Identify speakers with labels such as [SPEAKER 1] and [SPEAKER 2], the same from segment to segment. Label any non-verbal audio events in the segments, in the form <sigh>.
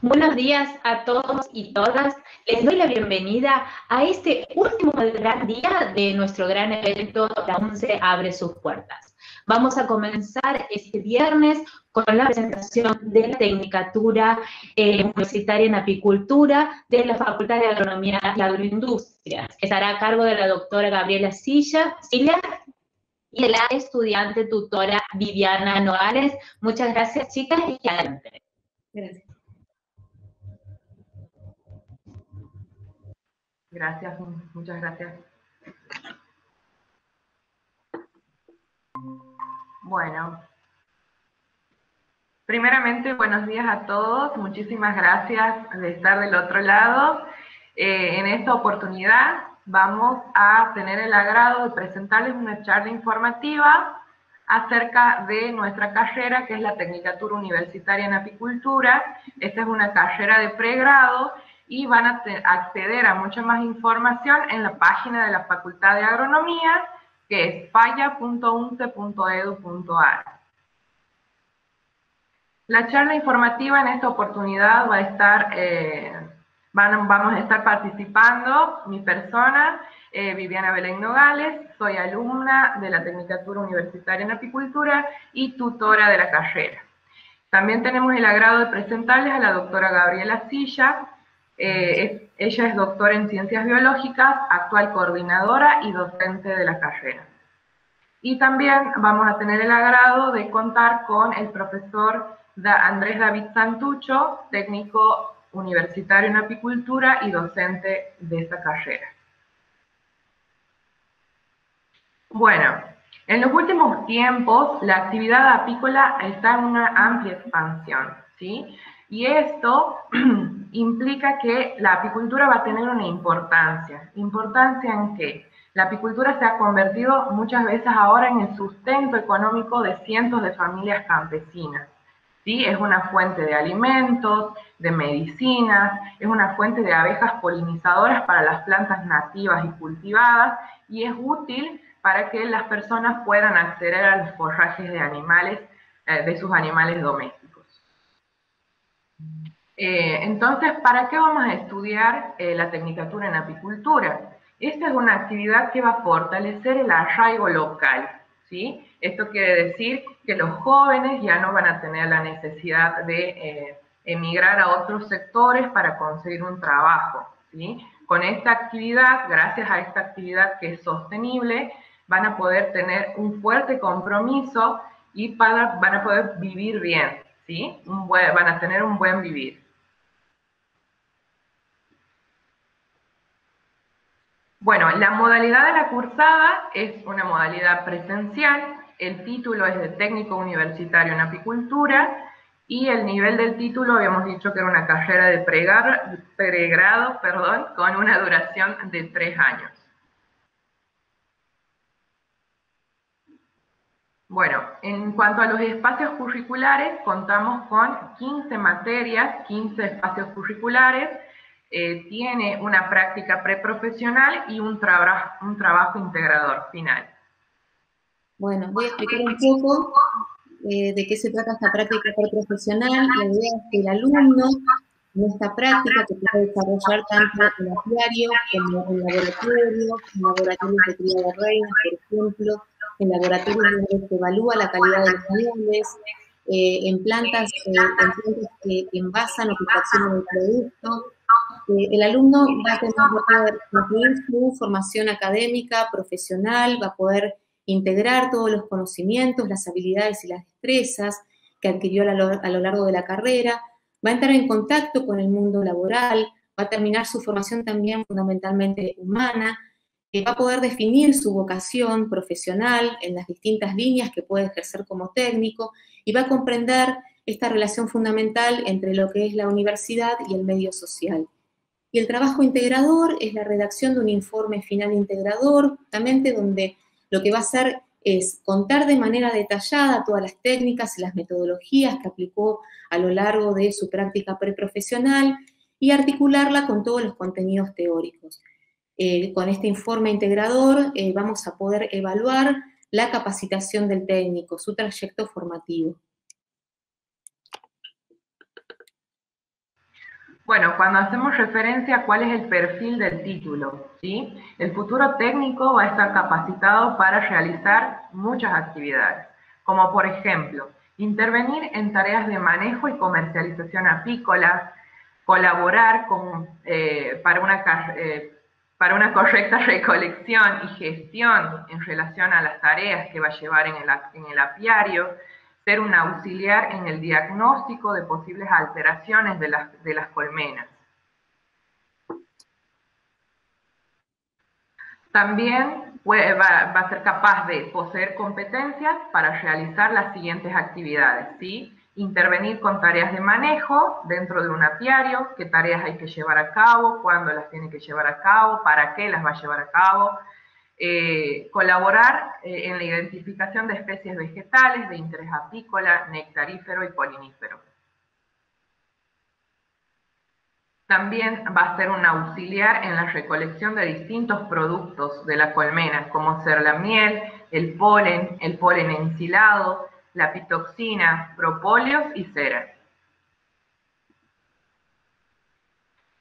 [SPEAKER 1] Buenos días a todos y todas. Les doy la bienvenida a este último gran día de nuestro gran evento La UNCE abre sus puertas. Vamos a comenzar este viernes con la presentación de la Tecnicatura eh, Universitaria en Apicultura de la Facultad de Agronomía y Agroindustria, que estará a cargo de la doctora Gabriela Silla, Silla y la estudiante tutora Viviana Noales. Muchas gracias, chicas, y adelante.
[SPEAKER 2] Gracias. Gracias, muchas gracias. Bueno, primeramente buenos días a todos, muchísimas gracias de estar del otro lado. Eh, en esta oportunidad vamos a tener el agrado de presentarles una charla informativa acerca de nuestra carrera, que es la Tecnicatura Universitaria en Apicultura. Esta es una carrera de pregrado y van a acceder a mucha más información en la página de la Facultad de Agronomía, que es falla.unce.edu.ar. La charla informativa en esta oportunidad va a estar, eh, vamos a estar participando mi persona, eh, Viviana Belén Nogales, soy alumna de la Tecnicatura Universitaria en Apicultura y tutora de la carrera. También tenemos el agrado de presentarles a la doctora Gabriela Silla, eh, ella es doctora en ciencias biológicas, actual coordinadora y docente de la carrera. Y también vamos a tener el agrado de contar con el profesor Andrés David Santucho, técnico universitario en apicultura y docente de esta carrera. Bueno, en los últimos tiempos la actividad apícola está en una amplia expansión, ¿sí? Y esto <clears throat> implica que la apicultura va a tener una importancia. ¿Importancia en qué? La apicultura se ha convertido muchas veces ahora en el sustento económico de cientos de familias campesinas. ¿sí? Es una fuente de alimentos, de medicinas, es una fuente de abejas polinizadoras para las plantas nativas y cultivadas y es útil para que las personas puedan acceder a los forrajes de animales, eh, de sus animales domésticos. Eh, entonces, ¿para qué vamos a estudiar eh, la tecnicatura en apicultura? Esta es una actividad que va a fortalecer el arraigo local, ¿sí? Esto quiere decir que los jóvenes ya no van a tener la necesidad de eh, emigrar a otros sectores para conseguir un trabajo, ¿sí? Con esta actividad, gracias a esta actividad que es sostenible, van a poder tener un fuerte compromiso y van a poder vivir bien, ¿sí? van a tener un buen vivir. Bueno, la modalidad de la cursada es una modalidad presencial, el título es de técnico universitario en apicultura y el nivel del título habíamos dicho que era una carrera de pregrado, perdón, con una duración de tres años. Bueno, en cuanto a los espacios curriculares, contamos con 15 materias, 15 espacios curriculares, eh, tiene una práctica preprofesional y un, un trabajo integrador final.
[SPEAKER 3] Bueno, voy a explicar un poco eh, de qué se trata esta práctica preprofesional. La idea es que el alumno en esta práctica que puede desarrollar tanto en apiario como en laboratorio, en laboratorios de cría de reinas, por ejemplo, en laboratorios donde se evalúa la calidad de los muebles, eh, en plantas, en plantas que envasan o que fraccionan el producto, el alumno va a tener su formación académica, profesional, va a poder integrar todos los conocimientos, las habilidades y las destrezas que adquirió a lo, largo de la carrera, va a entrar en contacto con el mundo laboral, va a terminar su formación también fundamentalmente humana, eh, va a poder definir su vocación profesional en las distintas líneas que puede ejercer como técnico y va a comprender esta relación fundamental entre lo que es la universidad y el medio social. Y el trabajo integrador es la redacción de un informe final integrador, justamente donde lo que va a hacer es contar de manera detallada todas las técnicas y las metodologías que aplicó a lo largo de su práctica preprofesional y articularla con todos los contenidos teóricos. Eh, con este informe integrador eh, vamos a poder evaluar la capacitación del técnico, su trayecto formativo.
[SPEAKER 2] Bueno, cuando hacemos referencia a cuál es el perfil del título, ¿sí? El futuro técnico va a estar capacitado para realizar muchas actividades, como por ejemplo, intervenir en tareas de manejo y comercialización apícola, colaborar eh, para, una, eh, para una correcta <laughs> recolección y gestión en relación a las tareas que va a llevar en el apiario, ser un auxiliar en el diagnóstico de posibles alteraciones de las, colmenas. También va, a ser capaz de poseer competencias para realizar las siguientes actividades, ¿sí? Intervenir con tareas de manejo dentro de un apiario, qué tareas hay que llevar a cabo, cuándo las tiene que llevar a cabo, para qué las va a llevar a cabo, eh, colaborar eh, en la identificación de especies vegetales de interés apícola, nectarífero y polinífero. También va a ser un auxiliar en la recolección de distintos productos de la colmena, como ser la miel, el polen, el polen ensilado, la pitoxina, propóleos y cera.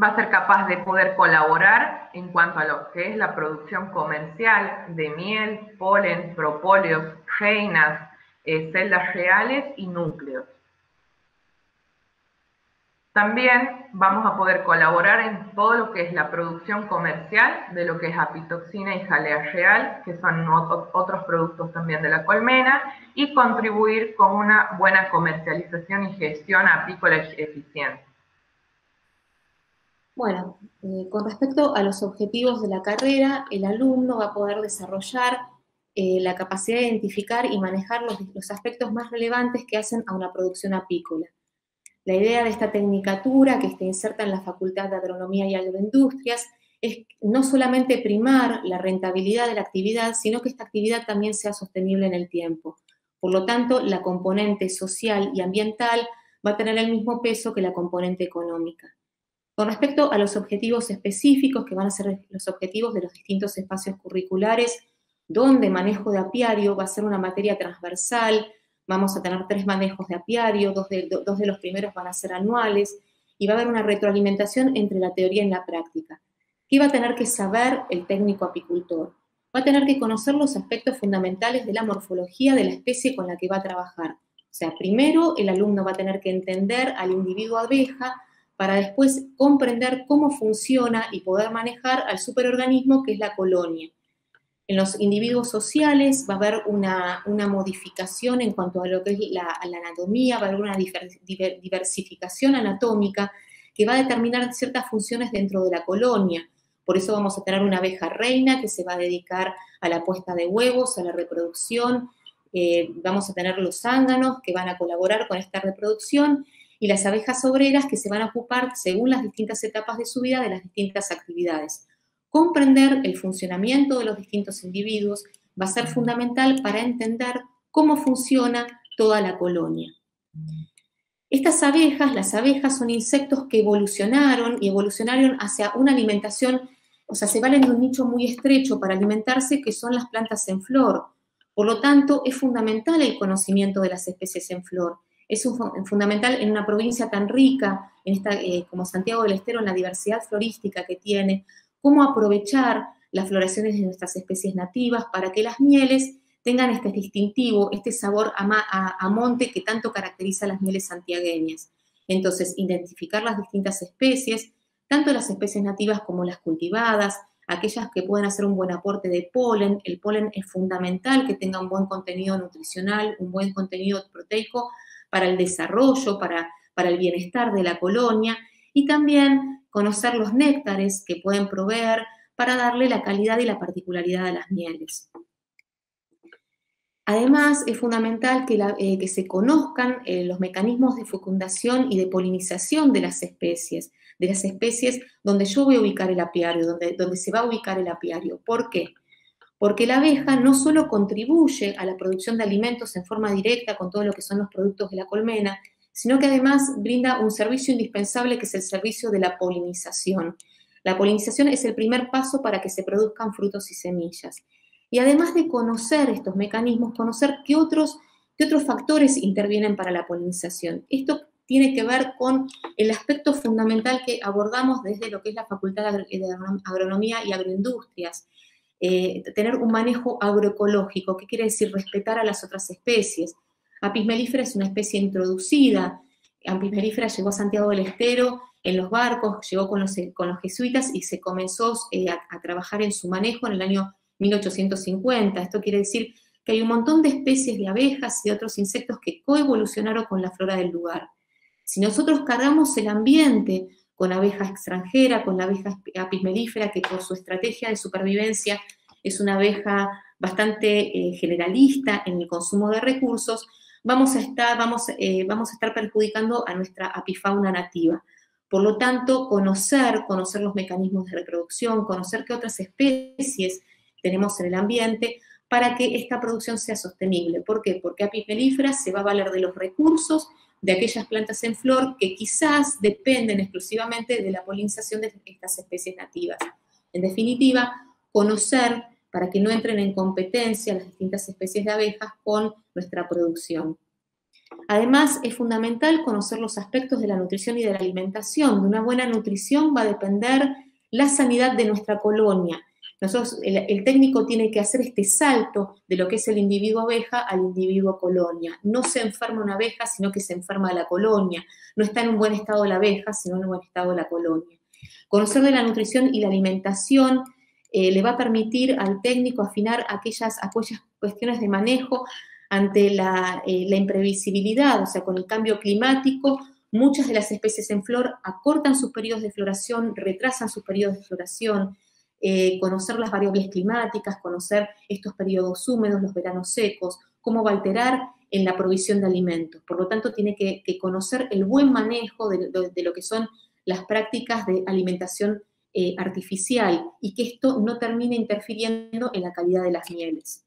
[SPEAKER 2] Va a ser capaz de poder colaborar en cuanto a lo que es la producción comercial de miel, polen, propóleos, reinas, eh, celdas reales y núcleos. También vamos a poder colaborar en todo lo que es la producción comercial de lo que es apitoxina y jalea real, que son otros productos también de la colmena, y contribuir con una buena comercialización y gestión apícola eficiente.
[SPEAKER 3] Bueno, eh, con respecto a los objetivos de la carrera, el alumno va a poder desarrollar eh, la capacidad de identificar y manejar los, los, aspectos más relevantes que hacen a una producción apícola. La idea de esta tecnicatura, que está inserta en la Facultad de Agronomía y Agroindustrias, es no solamente primar la rentabilidad de la actividad, sino que esta actividad también sea sostenible en el tiempo. Por lo tanto, la componente social y ambiental va a tener el mismo peso que la componente económica. Con respecto a los objetivos específicos, que van a ser los objetivos de los distintos espacios curriculares, donde manejo de apiario va a ser una materia transversal, vamos a tener tres manejos de apiario, dos de, dos de los primeros van a ser anuales, y va a haber una retroalimentación entre la teoría y la práctica. ¿Qué va a tener que saber el técnico apicultor? Va a tener que conocer los aspectos fundamentales de la morfología de la especie con la que va a trabajar. O sea, primero el alumno va a tener que entender al individuo abeja, para después comprender cómo funciona y poder manejar al superorganismo que es la colonia. En los individuos sociales va a haber una, modificación en cuanto a lo que es la, anatomía, va a haber una diversificación anatómica que va a determinar ciertas funciones dentro de la colonia. Por eso vamos a tener una abeja reina que se va a dedicar a la puesta de huevos, a la reproducción. Eh, vamos a tener los zánganos que van a colaborar con esta reproducción y las abejas obreras que se van a ocupar, según las distintas etapas de su vida, de las distintas actividades. Comprender el funcionamiento de los distintos individuos va a ser fundamental para entender cómo funciona toda la colonia. Estas abejas, las abejas son insectos que evolucionaron y evolucionaron hacia una alimentación, o sea, se valen de un nicho muy estrecho para alimentarse, que son las plantas en flor. Por lo tanto, es fundamental el conocimiento de las especies en flor es fundamental en una provincia tan rica en esta, eh, como Santiago del Estero, en la diversidad florística que tiene, cómo aprovechar las floraciones de nuestras especies nativas para que las mieles tengan este distintivo, este sabor a, a monte que tanto caracteriza a las mieles santiagueñas. Entonces, identificar las distintas especies, tanto las especies nativas como las cultivadas, aquellas que pueden hacer un buen aporte de polen. El polen es fundamental que tenga un buen contenido nutricional, un buen contenido proteico para el desarrollo, para, para el bienestar de la colonia y también conocer los néctares que pueden proveer para darle la calidad y la particularidad a las mieles. Además, es fundamental que, eh, se conozcan eh, los mecanismos de fecundación y de polinización de las especies, de las especies donde yo voy a ubicar el apiario, donde, donde se va a ubicar el apiario. ¿Por qué? Porque la abeja no solo contribuye a la producción de alimentos en forma directa con todo lo que son los productos de la colmena, sino que además brinda un servicio indispensable que es el servicio de la polinización. La polinización es el primer paso para que se produzcan frutos y semillas. Y además de conocer estos mecanismos, conocer qué otros, qué otros factores intervienen para la polinización. Esto tiene que ver con el aspecto fundamental que abordamos desde lo que es la Facultad de Agronomía y Agroindustrias. Eh, tener un manejo agroecológico, ¿qué quiere decir? Respetar a las otras especies. Apis mellifera es una especie introducida. Apis mellifera llegó a Santiago del Estero en los barcos, llegó con los, con los jesuitas y se comenzó eh, a, a trabajar en su manejo en el año 1850. Esto quiere decir que hay un montón de especies de abejas y otros insectos que coevolucionaron con la flora del lugar. Si nosotros cargamos el ambiente con abeja extranjera, con la abeja apis mellifera, que por su estrategia de supervivencia es una abeja bastante eh, generalista en el consumo de recursos, vamos a, estar, vamos, eh, vamos a estar perjudicando a nuestra apifauna nativa. Por lo tanto, conocer, conocer los mecanismos de reproducción, conocer qué otras especies tenemos en el ambiente, para que esta producción sea sostenible. ¿Por qué? Porque Apis mellifera se va a valer de los recursos de aquellas plantas en flor que quizás dependen exclusivamente de la polinización de estas especies nativas. En definitiva, conocer para que no entren en competencia las distintas especies de abejas con nuestra producción. Además, es fundamental conocer los aspectos de la nutrición y de la alimentación. De una buena nutrición va a depender la sanidad de nuestra colonia el, técnico tiene que hacer este salto de lo que es el individuo abeja al individuo colonia. No se enferma una abeja, sino que se enferma la colonia. No está en un buen estado la abeja, sino en un buen estado la colonia. Conocer de la nutrición y la alimentación eh, le va a permitir al técnico afinar aquellas, aquellas cuestiones de manejo ante la, eh, la imprevisibilidad, o sea, con el cambio climático, muchas de las especies en flor acortan sus periodos de floración, retrasan sus periodos de floración, eh, conocer las variables climáticas, conocer estos periodos húmedos, los veranos secos, cómo va a alterar en la provisión de alimentos. Por lo tanto, tiene que, conocer el buen manejo de, lo que son las prácticas de alimentación eh, artificial y que esto no termine interfiriendo en la calidad de las mieles.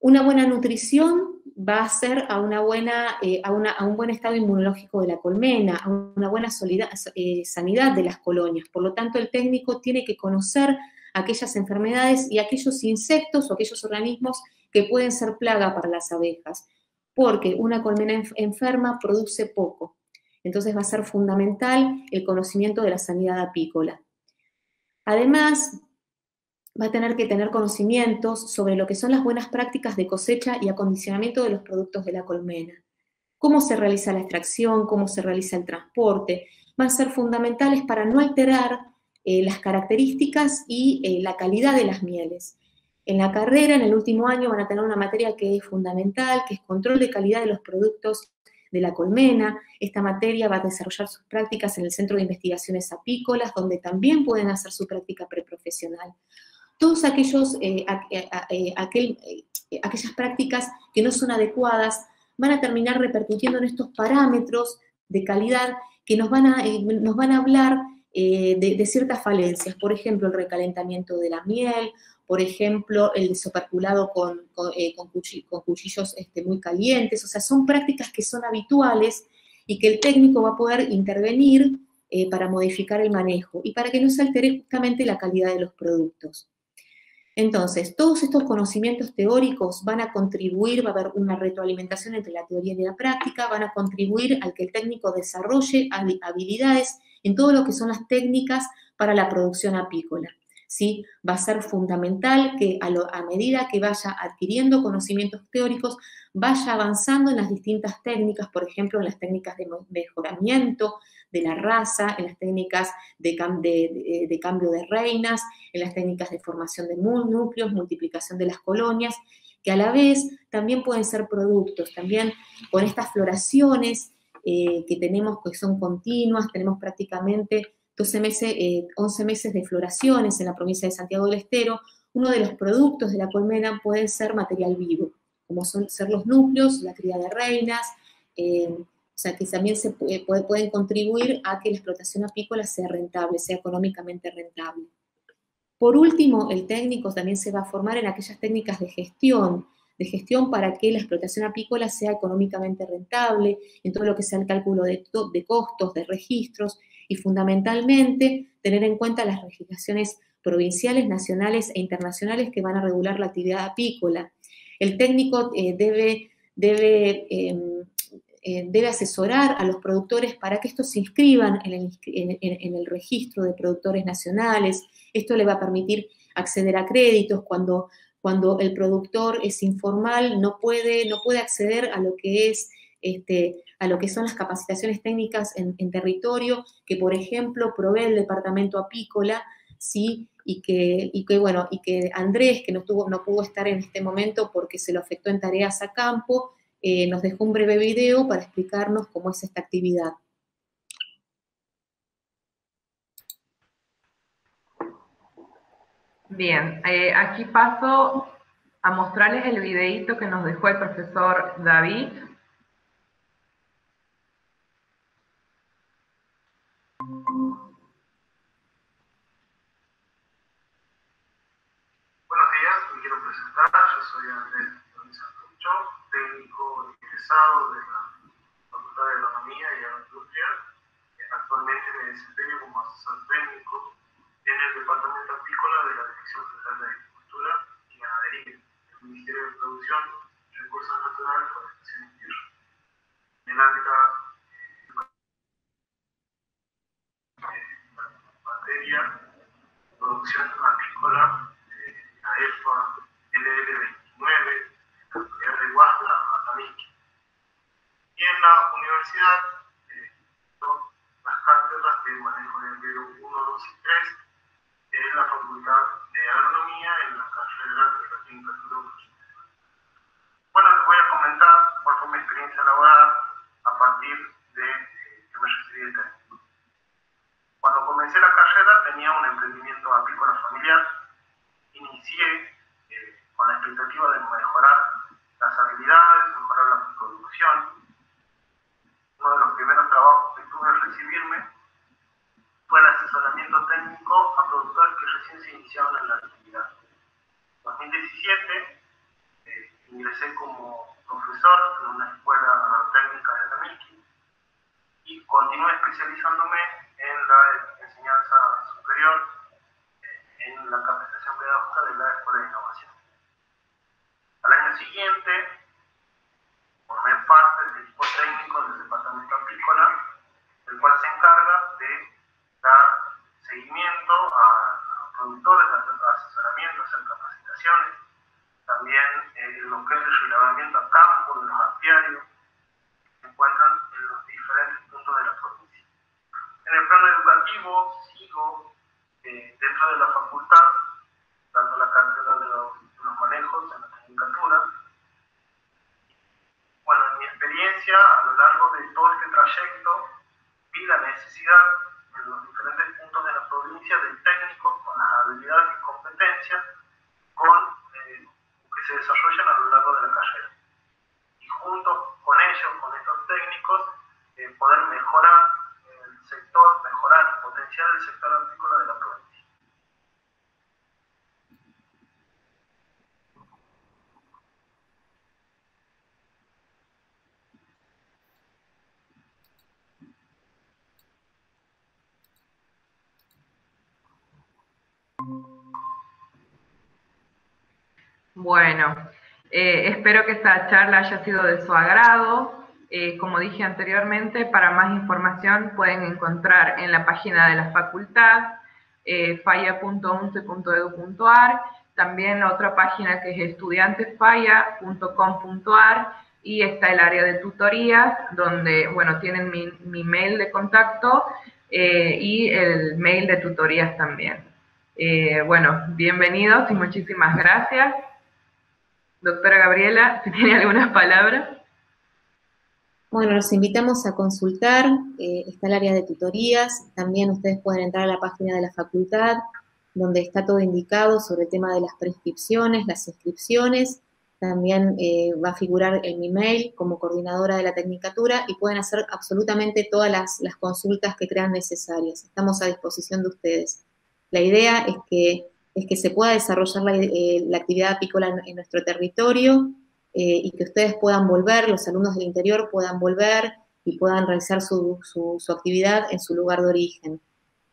[SPEAKER 3] Una buena nutrición va a ser a, una buena, eh, a, un buen estado inmunológico de la colmena, a una buena eh, sanidad de las colonias. Por lo tanto, el técnico tiene que conocer aquellas enfermedades y aquellos insectos o aquellos organismos que pueden ser plaga para las abejas, porque una colmena enferma produce poco. Entonces va a ser fundamental el conocimiento de la sanidad apícola. Además, va a tener que tener conocimientos sobre lo que son las buenas prácticas de cosecha y acondicionamiento de los productos de la colmena. Cómo se realiza la extracción, cómo se realiza el transporte, van a ser fundamentales para no alterar eh, las características y eh, la calidad de las mieles. En la carrera, en el último año, van a tener una materia que es fundamental, que es control de calidad de los productos de la colmena. Esta materia va a desarrollar sus prácticas en el Centro de Investigaciones Apícolas, donde también pueden hacer su práctica preprofesional todos aquellos, eh, eh, eh, aquellas prácticas que no son adecuadas van a terminar repercutiendo en estos parámetros de calidad que nos van a, nos van a hablar de, ciertas falencias, por ejemplo, el recalentamiento de la miel, por ejemplo, el desoperculado con, con, cuchillos este, muy calientes, o sea, son prácticas que son habituales y que el técnico va a poder intervenir para modificar el manejo y para que no se altere justamente la calidad de los productos. Entonces, todos estos conocimientos teóricos van a contribuir, va a haber una retroalimentación entre la teoría y la práctica, van a contribuir al que el técnico desarrolle habilidades en todo lo que son las técnicas para la producción apícola. ¿sí? Va a ser fundamental que a, a, medida que vaya adquiriendo conocimientos teóricos, vaya avanzando en las distintas técnicas, por ejemplo, en las técnicas de mejoramiento, de la raza, en las técnicas de, cambio de reinas, en las técnicas de formación de núcleos, multiplicación de las colonias, que a la vez también pueden ser productos, también con estas floraciones eh, que tenemos, que son continuas, tenemos prácticamente 12 meses, 11 eh, meses de floraciones en la provincia de Santiago del Estero, uno de los productos de la colmena puede ser material vivo, como son ser los núcleos, la cría de reinas, eh, sea, que también se pueden contribuir a que la explotación apícola sea rentable, sea económicamente rentable. Por último, el técnico también se va a formar en aquellas técnicas de gestión, de gestión para que la explotación apícola sea económicamente rentable, en todo lo que sea el cálculo de, costos, de registros y fundamentalmente tener en cuenta las legislaciones provinciales, nacionales e internacionales que van a regular la actividad apícola. El técnico eh, debe, debe em, eh, debe asesorar a los productores para que estos se inscriban en el, registro de productores nacionales. Esto le va a permitir acceder a créditos cuando, cuando el productor es informal, no puede, no puede acceder a lo que es este, a lo que son las capacitaciones técnicas en, territorio, que por ejemplo provee el departamento apícola, ¿sí? Y que, y que, bueno, y que Andrés, que no, tuvo, no pudo estar en este momento porque se lo afectó en tareas a campo, eh, nos dejó un breve video para explicarnos cómo es esta actividad.
[SPEAKER 2] Bien, eh, aquí paso a mostrarles el videito que nos dejó el profesor David
[SPEAKER 4] Buenos días, me quiero presentar. Yo soy Andrés Santucho, técnico egresado de la Facultad de Agronomía y Agroindustria. Actualmente me desempeño como asesor técnico en el Departamento Apícola de la Dirección Federal de Agricultura y Ganadería, del Ministerio de Producción, Recursos Naturales, Forestación y Tierra. En el ámbito producción agrícola, eh, la EFA LL29, la Universidad de Guasla, Atamiqui. Y en la universidad, eh, las cátedras de manejo de empleo 1, 2 y 3, en la Facultad de Agronomía, en la carrera de la Tecnicatura Bueno, les voy a comentar cuál fue mi experiencia laboral a partir de eh, que me recibí de. Cuando comencé la carrera tenía un emprendimiento apícola familiar. Inicié eh, con la expectativa de mejorar las habilidades, mejorar la producción. Uno de los primeros al recibirme fue el asesoramiento técnico a productores que recién se iniciaban en la actividad. En 2017 eh, ingresé como profesor en una escuela técnica de Tamilqui y continué especializándome en la enseñanza superior, eh, en la capacitación pedagógica de la Escuela de Innovación. Al año siguiente, formé parte del equipo técnico del Departamento Apícola, el cual se encarga de dar seguimiento a, productores, de asesoramiento, hacer capacitaciones, también eh, lo que es el relevamiento a campo de los apiarios, que se encuentran en los diferentes puntos de la provincia. En el plano educativo sigo eh, dentro de la facultad, dando la cátedra de los, manejos en la tecnicatura. Bueno, en mi experiencia, a lo largo de todo este trayecto, vi la necesidad en los diferentes puntos de la provincia de técnicos con las habilidades y competencias con, eh, que se desarrollan a lo largo de la carrera. Y junto con ellos, con estos técnicos, eh, poder mejorar sector, mejorar y potenciar el sector agrícola de la provincia.
[SPEAKER 2] Bueno, eh, espero que esta charla haya sido de su agrado. Eh, como dije anteriormente, para más información pueden encontrar en la página de la facultad, eh, falla.unce.edu.ar, también la otra página que es estudiantesfalla.com.ar y está el área de tutorías, donde, bueno, tienen mi, mail de contacto eh, y el mail de tutorías también. Bueno, bienvenidos y muchísimas gracias. Doctora Gabriela, si tiene algunas palabras.
[SPEAKER 3] Bueno, los invitamos a consultar, eh, está el área de tutorías, también ustedes pueden entrar a la página de la facultad, donde está todo indicado sobre el tema de las prescripciones, las inscripciones, también eh, va a figurar en mi mail como coordinadora de la Tecnicatura y pueden hacer absolutamente todas las, consultas que crean necesarias. Estamos a disposición de ustedes. La idea es que, es que se pueda desarrollar la, eh, actividad apícola en nuestro territorio, eh, y que ustedes puedan volver, los alumnos del interior puedan volver y puedan realizar su, actividad en su lugar de origen.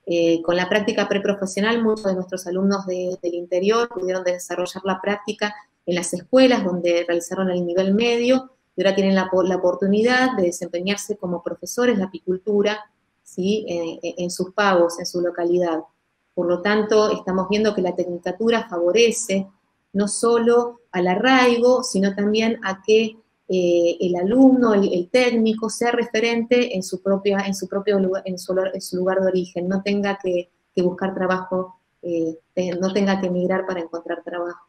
[SPEAKER 3] Eh, con la práctica preprofesional, muchos de nuestros alumnos del interior pudieron desarrollar la práctica en las escuelas donde realizaron el nivel medio y ahora tienen la, oportunidad de desempeñarse como profesores de apicultura ¿sí? en sus pagos, en su localidad. Por lo tanto, estamos viendo que la tecnicatura favorece no solo al arraigo, sino también a que eh, el alumno, el, técnico, sea referente en su, propia, en su propio lugar, en su, lugar de origen, no tenga que, buscar trabajo, eh, no tenga que emigrar para encontrar trabajo.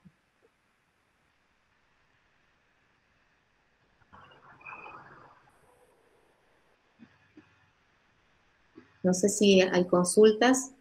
[SPEAKER 3] No sé si hay consultas.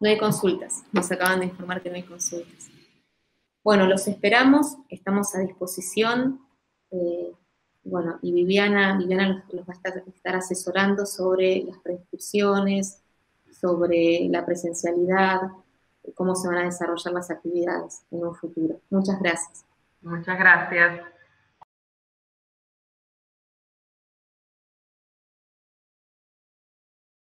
[SPEAKER 3] No hay consultas, nos acaban de informar que no hay consultas. Bueno, los esperamos, estamos a disposición. Eh, bueno, y Viviana, Viviana los, va a estar, asesorando sobre las prescripciones, sobre la presencialidad, cómo se van a desarrollar las actividades en un futuro. Muchas gracias.
[SPEAKER 2] Muchas gracias.